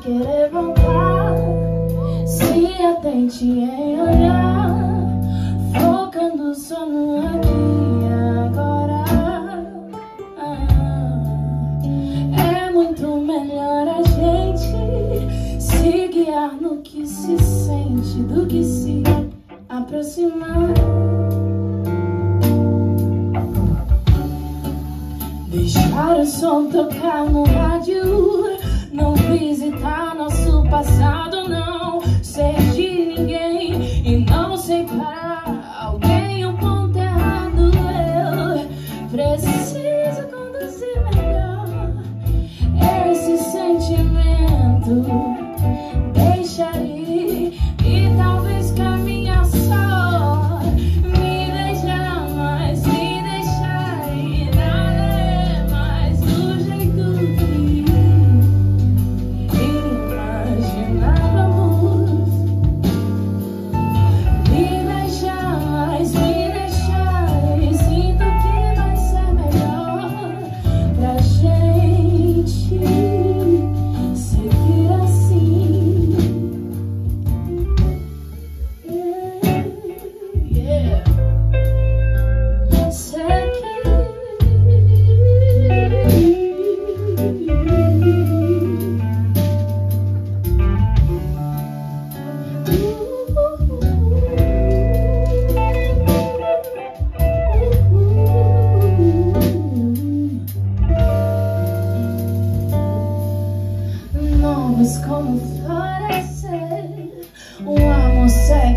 querer voltar Se atente em. melhor a gente se guiar no que se sente, do que se aproximar. Deixar o som tocar no rádio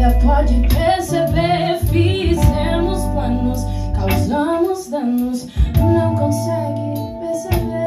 Pode perceber, fizemos planos, causamos danos, não consegue perceber.